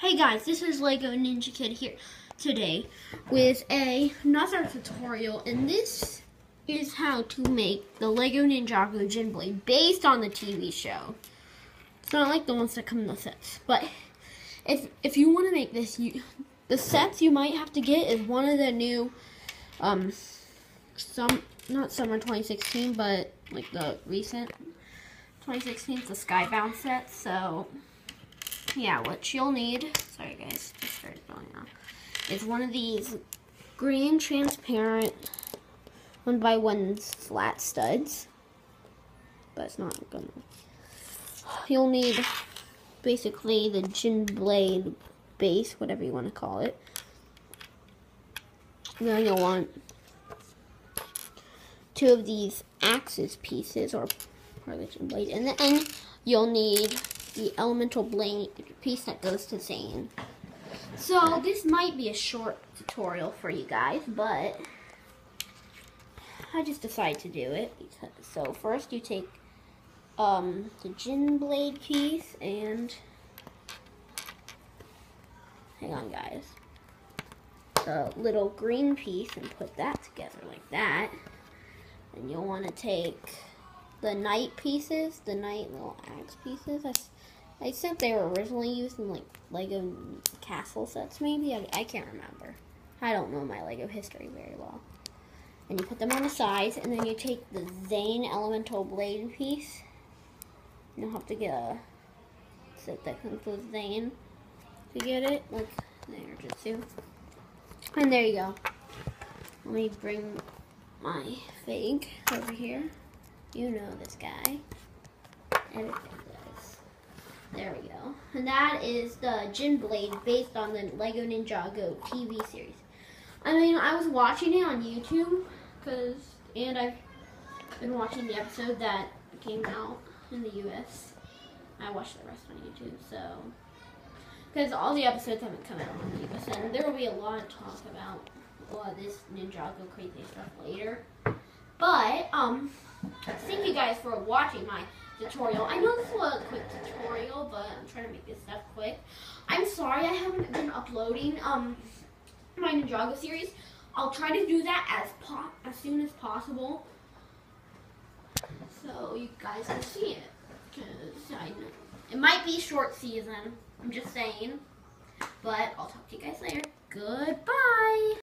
Hey guys, this is Lego Ninja Kid here today with a, another tutorial and this is how to make the Lego Ninjago Djinn Blade based on the TV show. It's not like the ones that come in the sets, but if if you want to make this, you the sets you might have to get is one of the new um some not summer 2016, but like the recent 2016, the Skybound set. So yeah, what you'll need, sorry guys, just started going off, is one of these green transparent one by ones flat studs. But it's not gonna. You'll need basically the djinn blade base, whatever you want to call it. then you'll want two of these axis pieces or part of the djinn blade. And then you'll need the elemental blade piece that goes to Zane. So this might be a short tutorial for you guys, but I just decided to do it. So first you take um, the djinn blade piece and hang on guys the little green piece and put that together like that and you'll want to take the knight pieces the knight little axe pieces I, I think they were originally used in like Lego castle sets maybe I, I can't remember I don't know my Lego history very well and you put them on the sides and then you take the Zane elemental blade piece you'll have to get a set that comes with Zane to get it, like there, Jitsu. And there you go. Let me bring my fig over here. You know this guy. Everything does. There we go. And that is the Djinn Blade based on the Lego Ninjago TV series. I mean, I was watching it on YouTube, cause, and I've been watching the episode that came out in the U.S. I watched the rest on YouTube, so because all the episodes haven't come out on the US, and there will be a lot of talk about a lot of this Ninjago crazy stuff later. But um, thank you guys for watching my tutorial. I know this was a quick tutorial, but I'm trying to make this stuff quick. I'm sorry I haven't been uploading um my Ninjago series. I'll try to do that as po as soon as possible, so you guys can see it. Cause I know it might be short season. I'm just saying. But I'll talk to you guys later. Goodbye.